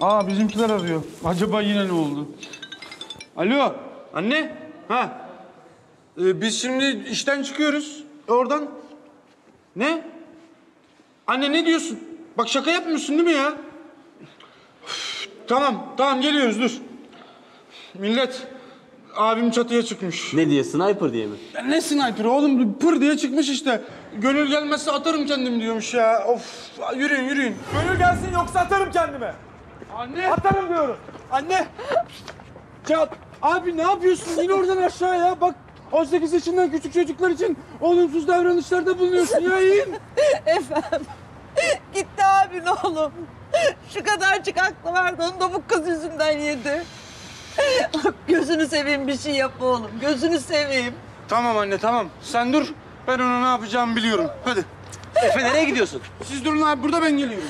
Aa bizimkiler arıyor. Acaba yine ne oldu? Alo anne. Ha. Ee, biz şimdi işten çıkıyoruz. Oradan. Ne? Anne ne diyorsun? Bak şaka yapmıyorsun değil mi ya? Üf, tamam tamam geliyoruz dur. Millet abim çatıya çıkmış. Ne diye? Sniper diye mi? Ya ne sniper oğlum pır diye çıkmış işte. Gönül gelmezse atarım kendim diyormuş ya. Of yürüyün yürüyün. Gönül gelsin yoksa atarım kendime. Anne. Atarım diyorum. Anne! Ya abi ne yapıyorsun? İn oradan aşağıya. Bak 18 yaşından küçük çocuklar için olumsuz davranışlarda bulunuyorsun ya in. Efendim. Gitti abin oğlum. Şu kadarcık aklı vardı. Onu da bu kız yüzünden yedi. Gözünü seveyim bir şey yap oğlum. Gözünü seveyim. Tamam anne tamam. Sen dur. Ben ona ne yapacağımı biliyorum. Hadi. Efe nereye gidiyorsun? Siz durun abi burada ben geliyorum.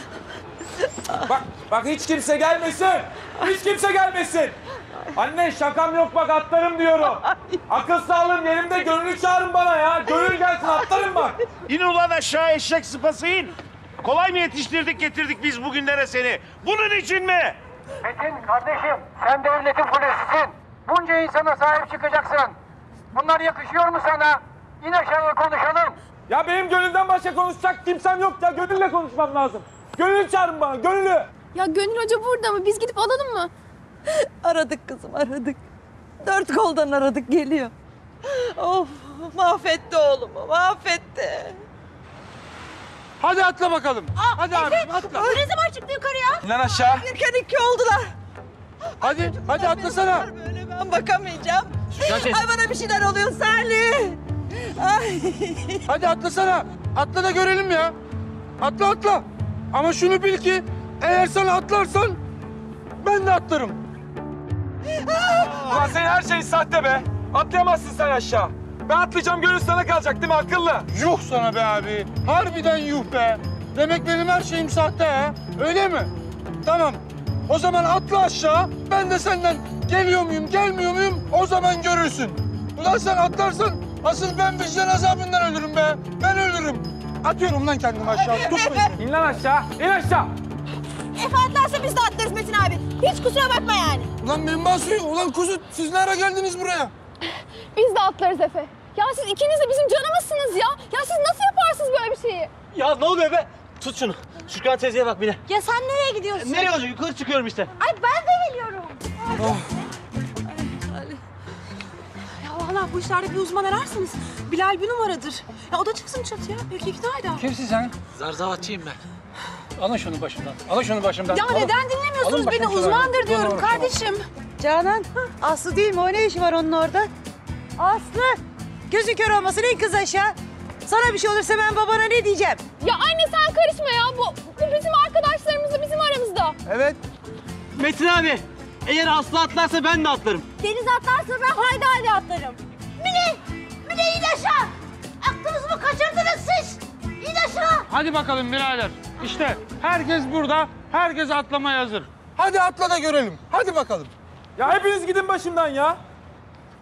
Bak, bak hiç kimse gelmesin. Hiç kimse gelmesin. Anne şakam yok bak atlarım diyorum. Akıl sağlığım yerimde gönül çağırın bana ya. Gönül gelsin atlarım bak. İn ulan aşağı eşek sıpası in. Kolay mı yetiştirdik getirdik biz bugünlere seni? Bunun için mi? Metin kardeşim sen devletin polisisin. Bunca insana sahip çıkacaksın. Bunlar yakışıyor mu sana? İn aşağıya konuşalım. Ya benim gönülden başka konuşacak kimsem yok ya. Gönülle konuşmam lazım. Gönül çağırın bana gönülü. Ya Gönül Hoca burada mı? Biz gidip alalım mı? Aradık kızım aradık. Dört koldan aradık geliyor. Of mahvetti oğlumu mahvetti. Hadi atla bakalım. Hadi abi atla. Ne zaman çıktı yukarıya? İnan aşağı. Erken iki oldular. Hadi hadi atlasana. Böyle ben bakamayacağım. Ay bana bir şeyler oluyor Salih. Ay. Hadi atlasana. Atla da görelim ya. Atla atla. Ama şunu bil ki eğer sen atlarsan ben de atlarım. Ulan senin her şeyin sahte be. Atlayamazsın sen aşağı. Ben atlayacağım gönül sana kalacak değil mi akıllı? Yuh sana be abi. Harbiden yuh be. Demek benim her şeyim sahte ha. Öyle mi? Tamam. O zaman atla aşağı. Ben de senden geliyor muyum, gelmiyor muyum? O zaman görürsün. Ulan sen atlarsan asıl ben vicdan azabından ölürüm be. Ben ölürüm. Atıyorum lan kendimi aşağı. Tut beni. İn lan aşağı. İn aşağı. Efe atlarsa biz de atlarız Metin abi. Hiç kusura bakma yani. Ulan ben basıyor. Ulan kuzu siz ne ara geldiniz buraya? Biz de atlarız Efe. Ya siz ikiniz de bizim canımızsınız ya. Ya siz nasıl yaparsınız böyle bir şeyi? Ya ne oluyor be? Tut şunu. Şükran teyzeye bak bile. Ya sen nereye gidiyorsun? Nereye olacak? Yukarı çıkıyorum işte. Ay ben de geliyorum. Ya valla bu işlerde bir uzman ararsınız. Bilal bir numaradır. Ya o da çıksın çatıya. Belki ikna eder. Kimsin sen? Zarzavatçıyım ben. Alın şunu başımdan. Alın şunu başımdan. Ya Alın. neden dinlemiyorsunuz Alın beni? şuradan. Uzmandır diyorum dur, dur. kardeşim. Canan Aslı değil mi? O ne işi var onun orada? Aslı gözün kör olmasın in kız aşağı. Sana bir şey olursa ben babana ne diyeceğim? Ya anne sen karışma ya. Bu, bu bizim arkadaşlarımızla bizim aramızda. Evet. Metin abi. Eğer Aslı atlarsa ben de atlarım. Deniz atlarsa ben haydi haydi atlarım. Mine in aşağı! Aklınızı mı kaçırdınız siz? İn aşağı! Hadi bakalım birader. İşte herkes burada. Herkes atlamaya hazır. Hadi atla da görelim. Hadi bakalım. Ya hepiniz gidin başımdan ya.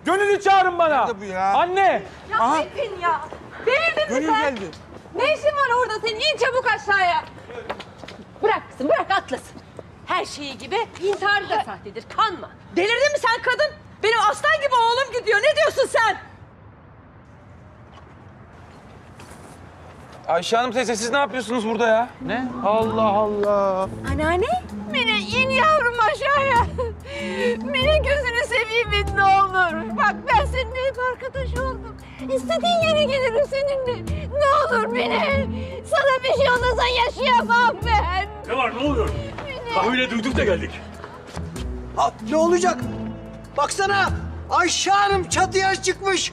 Gönül'ü çağırın bana. Nerede bu ya? Anne. Aha Metin ya. Delirdin mi gönül sen? geldi. Ne işin var orada senin? İn çabuk aşağıya. Bırak kızım bırak atlasın. Her şeyi gibi intiharı da sahtedir. Kanma. Delirdin mi sen kadın? Benim aslan gibi oğlum gidiyor. Ne diyorsun sen? Ayşe Hanım teyze siz ne yapıyorsunuz burada ya? Ne? Allah Allah. Anneanne? Mine in yavrum aşağıya. Mine gözünü seveyim in ne olur. Bak ben seninle hep arkadaş oldum. İstediğin yere gelirim seninle. Ne olur Mine. Sana bir şey olursa yaşayamam ben. Ne var ne oluyor? Tahmine duyduk da geldik. Ne olacak? Baksana Ayşe Hanım çatıya çıkmış.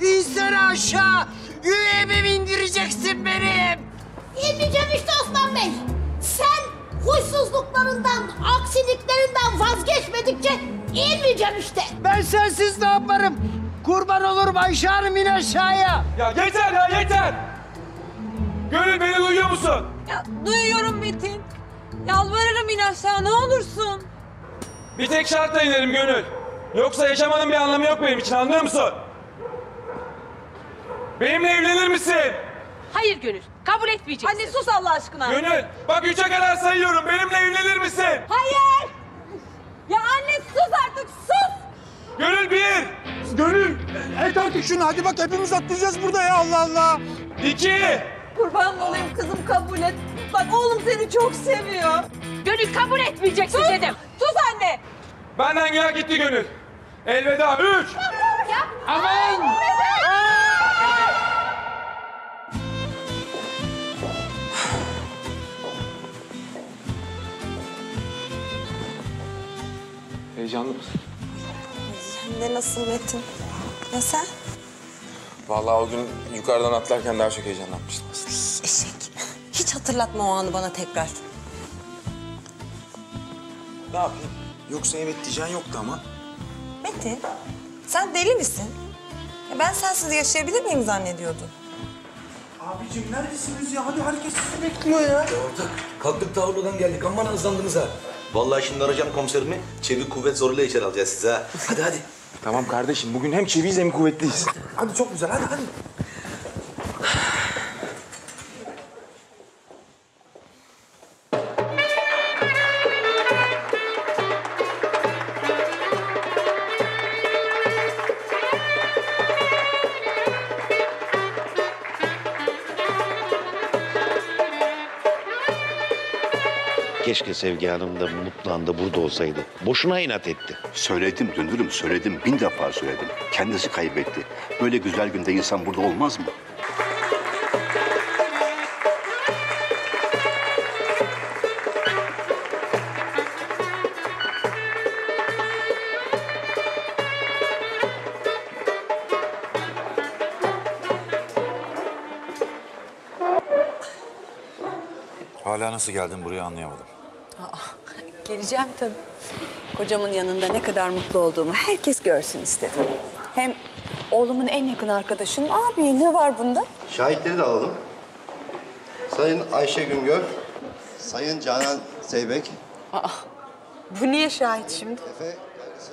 İnsene aşağı. Yüreğime işte Osman Bey. Sen huysuzluklarından, aksiliklerinden vazgeçmedikçe inmeyeceğim işte. Ben sensiz ne yaparım? Kurban olurum Ayşe Hanım in aşağıya. Ya yeter ya yeter. Gönül beni duyuyor musun? Ya, duyuyorum Metin. Yalvarırım in aşağı ne olursun. Bir tek şartla inerim Gönül. Yoksa yaşamanın bir anlamı yok benim için anlıyor musun? Benimle evlenir misin? Hayır Gönül. Kabul etmeyeceksin. Anne sus Allah aşkına. Gönül bak üçe kadar sayıyorum. Benimle evlenir misin? Hayır. Ya anne sus artık sus. Gönül bir. Gönül et artık şunu hadi bak hepimiz atlayacağız burada ya Allah Allah. İki. Kurban olayım kızım kabul et. Bak oğlum seni çok seviyor. Gönül kabul etmeyeceksin sus. dedim. Sus anne. Benden günah gitti Gönül. Elveda üç. Yapma. Aman. Elveda. Heyecanlı mısın? Hem de nasıl Metin? Ya sen? Vallahi o gün yukarıdan atlarken daha çok heyecanlanmıştım aslında. Eşek. Hiç hatırlatma o anı bana tekrar. Ne yapayım? Yoksa evet diyeceğin yoktu ama. Metin, sen deli misin? Ya ben sensiz yaşayabilir miyim zannediyordun? Abicim neredesiniz ya? Hadi herkes sizi bekliyor ya. Ortak kalktık tavırdan geldik amma hızlandınız ha. Vallahi şimdi arayacağım komiserimi. Çevik kuvvet zoruyla içeri alacağız sizi ha. Hadi hadi. Tamam kardeşim bugün hem çeviyiz hem kuvvetliyiz. Hadi çok güzel hadi hadi. Keşke Sevgi Hanım da mutlu anda burada olsaydı. Boşuna inat etti. Söyledim Döndürüm, söyledim. Bin defa söyledim. Kendisi kaybetti. Böyle güzel günde insan burada olmaz mı? Hala nasıl geldin buraya anlayamadım. Geleceğim tabii. Kocamın yanında ne kadar mutlu olduğumu herkes görsün istedim. Hem oğlumun en yakın arkadaşının abi ne var bunda? Şahitleri de alalım. Sayın Ayşe Güngör, Sayın Canan Zeybek. Aa, bu niye şahit şimdi?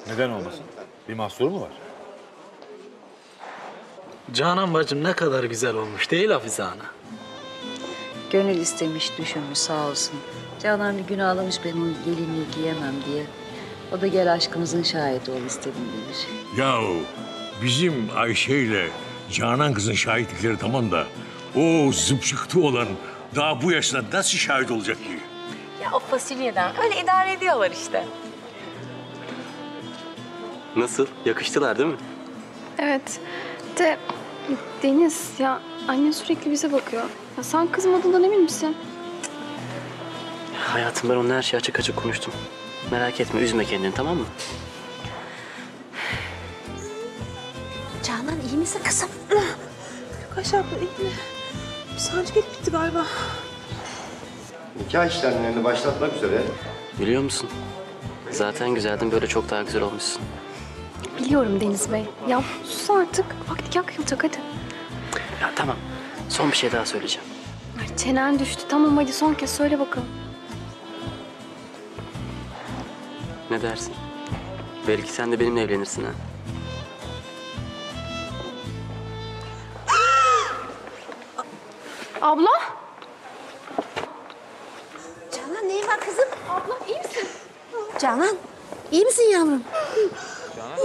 Neden olmasın? Bir mahsuru mu var? Canan bacım ne kadar güzel olmuş değil Hafize Ana? Gönül istemiş, düşünmüş sağ olsun. Canan bir gün ağlamış ben onun gelinliği giyemem diye. O da gel aşkımızın şahidi ol istedim demiş. Yahu bizim Ayşe ile Canan kızın şahitlikleri tamam da o zıpçıktı olan daha bu yaşta nasıl şahit olacak ki? Ya o fasulyeden öyle idare ediyorlar işte. Nasıl? Yakıştılar değil mi? Evet. De Deniz ya anne sürekli bize bakıyor. Ya sen kızmadığından emin misin? Hayatım ben onunla her şeyi açık açık konuştum. Merak etme, üzme kendini tamam mı? Canan iyi misin kızım? Yok aşağı iyi mi? Sancı gelip bitti galiba. Nikah işlemlerini başlatmak üzere Biliyor musun? Zaten güzeldin, böyle çok daha güzel olmuşsun. Biliyorum Deniz Bey. Ya sus artık. Bak nikah kıyılacak hadi. Ya tamam, son bir şey daha söyleyeceğim. Ay, çenen düştü. Tamam hadi son kez söyle bakalım. Ne dersin? Belki sen de benimle evlenirsin ha. Abla? Canan neyin var kızım? Abla iyi misin? Canan iyi misin yavrum? Canan.